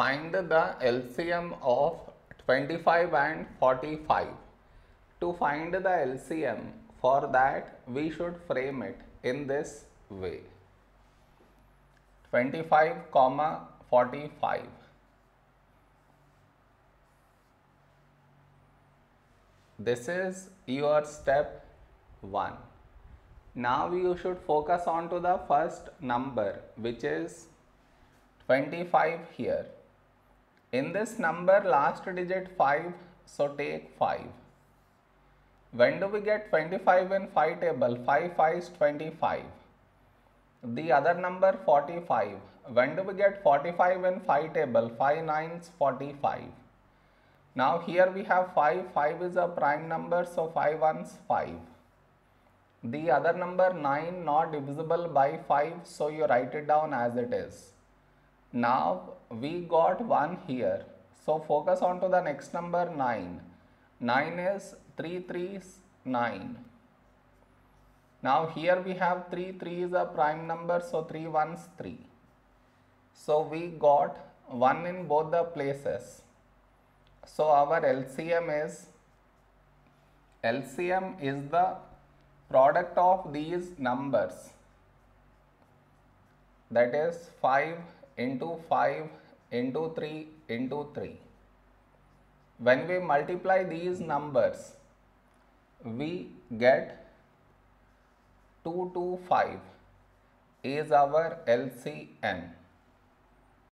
Find the LCM of 25 and 45. To find the LCM, for that we should frame it in this way 25 comma 45. This is your step 1. Now you should focus on to the first number which is 25 here. In this number last digit 5 so take 5. When do we get 25 in 5 table? 5 5 is 25. The other number 45. When do we get 45 in 5 table? 5 9 is 45. Now here we have 5, 5 is a prime number so 5 1s 5. The other number 9 not divisible by 5 so you write it down as it is. Now we got 1 here so focus on to the next number 9. 9 is 3 3 is 9. Now here we have 3 3 is a prime number so 3 1s 3. So we got 1 in both the places. So our LCM is LCM is the product of these numbers that is 5 into 5 into 3 into 3. When we multiply these numbers we get 2 to 5 is our LCM.